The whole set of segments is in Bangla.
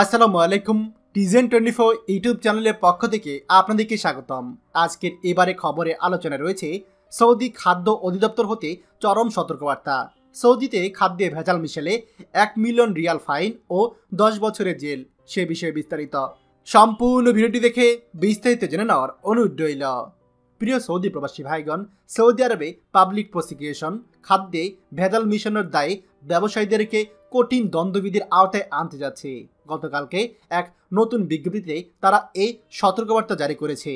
আসসালামু আলাইকুম। টিজেন টোয়েন্টি ফোর ইউটিউব চ্যানেলের পক্ষ থেকে আপনাদেরকে স্বাগতম। আজকের এবারে খবরে আলোচনা রয়েছে সৌদি খাদ্য অধিদপ্তর হতে চরম সতর্কবার্তা। সৌদিতে খাদ্যে ভেজাল মিশেলে এক মিলিয়ন রিয়াল ফাইন ও দশ বছরের জেল, সে বিষয়ে বিস্তারিত। সম্পূর্ণ ভিডিওটি দেখে বিস্তারিত জেনে নেওয়ার অনুরোধ রইল। প্রিয় সৌদি প্রবাসী ভাইগণ, সৌদি আরবে পাবলিক প্রসিকিউশন খাদ্যে ভেজাল মিশনের দায়ে ব্যবসায়ীদেরকে কঠিন দ্বন্দ্ববিধির আওতায় আনতে যাচ্ছে। গতকালকে এক নতুন বিজ্ঞপ্তিতে তারা এই সতর্কবার্তা জারি করেছে।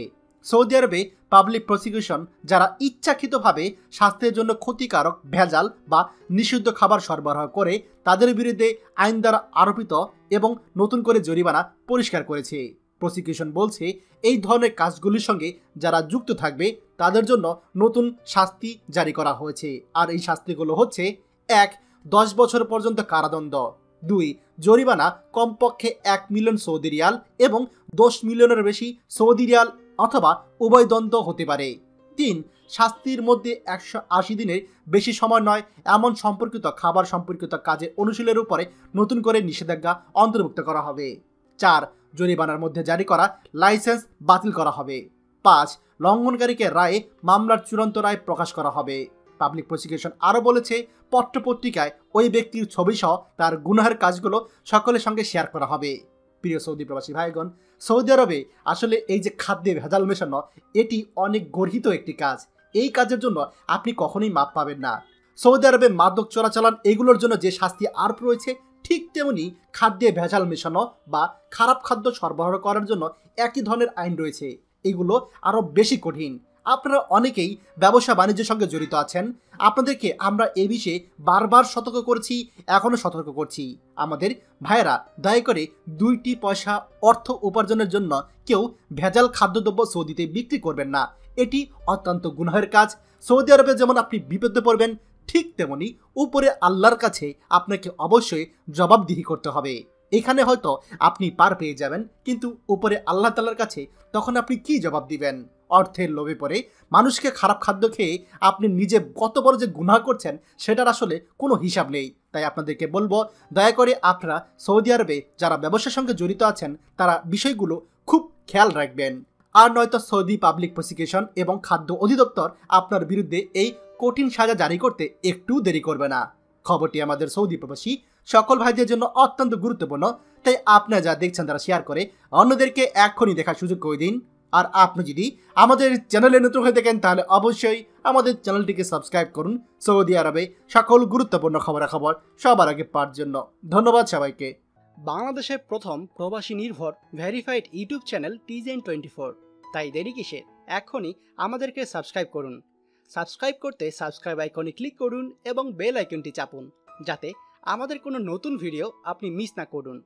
সৌদি আরবে পাবলিক প্রসিকিউশন যারা ইচ্ছাকৃতভাবে স্বাস্থ্যের জন্য ক্ষতিকারক ভেজাল বা নিষিদ্ধ খাবার সরবরাহ করে, তাদের বিরুদ্ধে আইন দ্বারা আরোপিত এবং নতুন করে জরিমানা পরিষ্কার করেছে। প্রসিকিউশন বলছে, এই ধরনের কাজগুলির সঙ্গে যারা যুক্ত থাকবে, তাদের জন্য নতুন শাস্তি জারি করা হয়েছে। আর এই শাস্তিগুলো হচ্ছে, এক, দশ বছর পর্যন্ত কারাদণ্ড। দুই, জরিমানা কমপক্ষে এক মিলিয়ন সৌদি রিয়াল এবং দশ মিলিয়নের বেশি সৌদি রিয়াল অথবা উভয় দ্বন্দ্ব হতে পারে। তিন, শাস্তির মধ্যে একশো আশি দিনের বেশি সময় নয়, এমন সম্পর্কিত খাবার সম্পর্কিত কাজের অনুশীলের উপরে নতুন করে নিষেধাজ্ঞা অন্তর্ভুক্ত করা হবে। চার জরিমানার মধ্যে জারি করা লাইসেন্স বাতিল করা হবে। পাঁচ, লঙ্ঘনকারীকে রায়ে মামলার চূড়ান্ত রায় প্রকাশ করা হবে। পাবলিক প্রসিকিউশন আরও বলেছে, পত্রপত্রিকায় ওই ব্যক্তির ছবি সহ তার গুনাহের কাজগুলো সকলের সঙ্গে শেয়ার করা হবে। প্রিয় সৌদি প্রবাসী ভাইগণ, সৌদি আরবে আসলে এই যে খাদ্যে ভেজাল মেশানো, এটি অনেক গর্হিত একটি কাজ। এই কাজের জন্য আপনি কখনোই মাপ পাবেন না। সৌদি আরবে মাদক চোরাচালান এগুলোর জন্য যে শাস্তি আরোপ রয়েছে ঠিক তেমনি খাদ্যে ভেজাল মেশানো বা খারাপ খাদ্য সরবরাহ করার জন্য একই ধরনের আইন রয়েছে। এগুলো আরও বেশি কঠিন। আপনারা অনেকেই ব্যবসা বাণিজ্যের সঙ্গে জড়িত আছেন। আপনাদেরকে আমরা এ বিষয়ে বারবার সতর্ক করছি, এখনও সতর্ক করছি। আমাদের ভাইয়েরা, দয়া করে দুইটি পয়সা অর্থ উপার্জনের জন্য কেউ ভেজাল খাদ্যদ্রব্য সৌদিতে বিক্রি করবেন না। এটি অত্যন্ত গুনাহের কাজ। সৌদি আরবে যেমন আপনি বিপদে পড়বেন ঠিক তেমনি উপরে আল্লাহর কাছে আপনাকে অবশ্যই জবাবদিহি করতে হবে। এখানে হয়তো আপনি পার পেয়ে যাবেন, কিন্তু উপরে আল্লাহ তাল্লার কাছে তখন আপনি কি জবাব দিবেন? অর্থের লোভে পড়ে মানুষকে খারাপ খাদ্য খেয়ে আপনি নিজে কত বড় যে গুনাহ করছেন, সেটার আসলে কোনো হিসাব নেই। তাই আপনাদেরকে বলব, দয়া করে আপনারা সৌদি আরবে যারা ব্যবসার সঙ্গে জড়িত আছেন, তারা বিষয়গুলো খুব খেয়াল রাখবেন। আর নয়তো সৌদি পাবলিক প্রসিকিউশন এবং খাদ্য অধিদপ্তর আপনার বিরুদ্ধে এই কঠিন সাজা জারি করতে একটু দেরি করবে না। খবরটি আমাদের সৌদি প্রবাসী সকল ভাইদের জন্য অত্যন্ত গুরুত্বপূর্ণ, তাই আপনারা যা দেখছেন তারা শেয়ার করে অন্যদেরকে এক্ষুনি দেখার সুযোগ করে দিন। আর আপনি যদি আমাদের চ্যানেলে নতুন হয়ে থাকেন, তাহলে অবশ্যই আমাদের চ্যানেলটিকে সাবস্ক্রাইব করুন। সৌদি আরবে সকল গুরুত্বপূর্ণ খবরাখবর সবার আগে পাওয়ার জন্য। ধন্যবাদ সবাইকে। বাংলাদেশের প্রথম প্রবাসী নির্ভর ভেরিফাইড ইউটিউব চ্যানেল টিজেন টোয়েন্টি ফোর তাই দেরি কিসের? এখনই আমাদেরকে সাবস্ক্রাইব করুন। সাবস্ক্রাইব করতে সাবস্ক্রাইব আইকনে ক্লিক করুন এবং বেল আইকনটি চাপুন, যাতে আমাদের কোনো নতুন ভিডিও আপনি মিস না করুন।